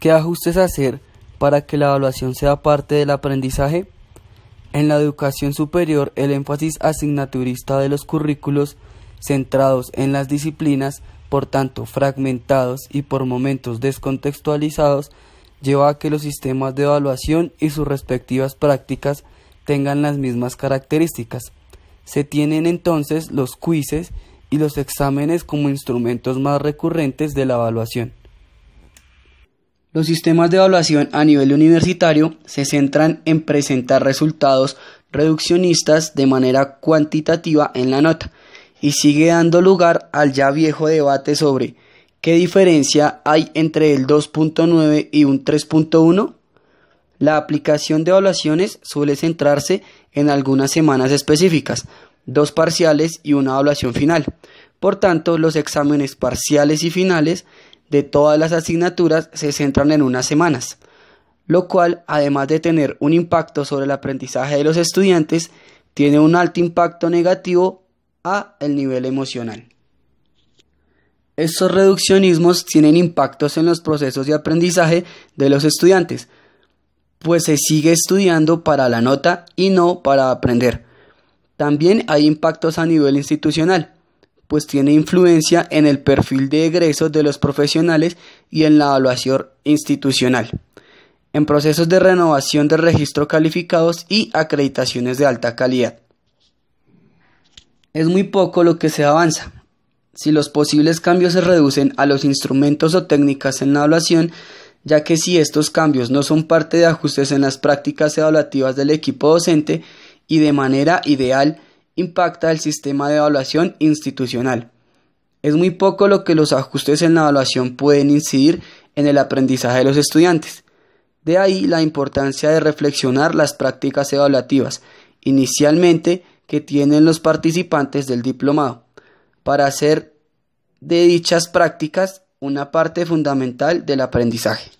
¿Qué ajustes hacer para que la evaluación sea parte del aprendizaje? En la educación superior, el énfasis asignaturista de los currículos centrados en las disciplinas, por tanto fragmentados y por momentos descontextualizados, lleva a que los sistemas de evaluación y sus respectivas prácticas tengan las mismas características. Se tienen entonces los quizzes y los exámenes como instrumentos más recurrentes de la evaluación. Los sistemas de evaluación a nivel universitario se centran en presentar resultados reduccionistas de manera cuantitativa en la nota y sigue dando lugar al ya viejo debate sobre qué diferencia hay entre el 2.9 y un 3.1. La aplicación de evaluaciones suele centrarse en algunas semanas específicas, dos parciales y una evaluación final. Por tanto, los exámenes parciales y finales de todas las asignaturas se centran en unas semanas, lo cual, además de tener un impacto sobre el aprendizaje de los estudiantes, tiene un alto impacto negativo a el nivel emocional. Estos reduccionismos tienen impactos en los procesos de aprendizaje de los estudiantes, pues se sigue estudiando para la nota y no para aprender. También hay impactos a nivel institucional, pues tiene influencia en el perfil de egresos de los profesionales y en la evaluación institucional, en procesos de renovación de registro calificados y acreditaciones de alta calidad. Es muy poco lo que se avanza. Si los posibles cambios se reducen a los instrumentos o técnicas en la evaluación, ya que si estos cambios no son parte de ajustes en las prácticas evaluativas del equipo docente y de manera ideal impacta el sistema de evaluación institucional. Es muy poco lo que los ajustes en la evaluación pueden incidir en el aprendizaje de los estudiantes. De ahí la importancia de reflexionar las prácticas evaluativas, inicialmente que tienen los participantes del diplomado, para hacer de dichas prácticas una parte fundamental del aprendizaje.